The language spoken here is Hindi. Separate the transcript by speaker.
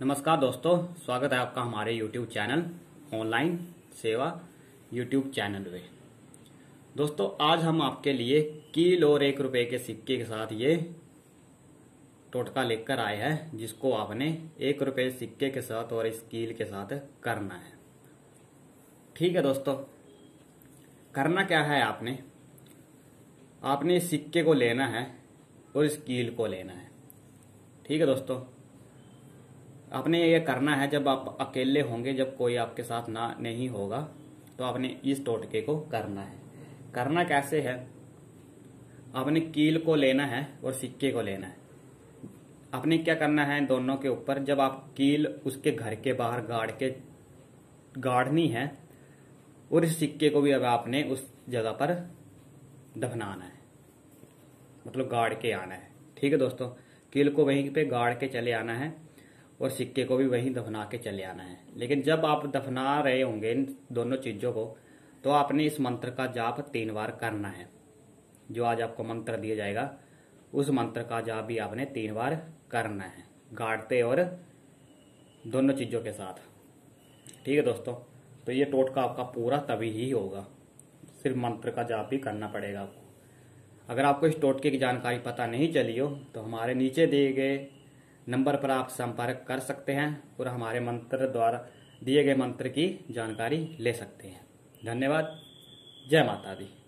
Speaker 1: नमस्कार दोस्तों, स्वागत है आपका हमारे YouTube चैनल ऑनलाइन सेवा YouTube चैनल में दोस्तों, आज हम आपके लिए कील और एक रुपए के सिक्के के साथ ये टोटका लेकर आए हैं, जिसको आपने एक रुपए सिक्के के साथ और इस कील के साथ करना है। ठीक है दोस्तों, करना क्या है आपने? आपने इस सिक्के को लेना है और इस कील को लेना है। ठीक है दोस्तों आपने ये करना है जब आप अकेले होंगे, जब कोई आपके साथ ना, नहीं होगा तो आपने इस टोटके को करना है। करना कैसे है? आपने कील को लेना है और सिक्के को लेना है। आपने क्या करना है दोनों के ऊपर? जब आप कील उसके घर के बाहर गाड़ के गाड़नी है और इस सिक्के को भी अब आपने उस जगह पर दफनाना है मतलब गाड़ के आना है। ठीक है दोस्तों, कील को वहीं पे गाड़ के चले आना है। और सिक्के को भी वहीं दफना के चले आना है। लेकिन जब आप दफना रहे होंगे इन दोनों चीज़ों को तो आपने इस मंत्र का जाप तीन बार करना है। जो आज आपको मंत्र दिया जाएगा, उस मंत्र का जाप भी आपने तीन बार करना है, गाड़ते और दोनों चीज़ों के साथ। ठीक है दोस्तों तो ये टोटका आपका पूरा तभी ही होगा। सिर्फ़ मंत्र का जाप भी करना पड़ेगा आपको। अगर आपको इस टोटके की जानकारी पता नहीं चली हो तो हमारे नीचे दिए गए नंबर पर आप संपर्क कर सकते हैं और हमारे मंत्र द्वारा दिए गए मंत्र की जानकारी ले सकते हैं। धन्यवाद। जय माता दी।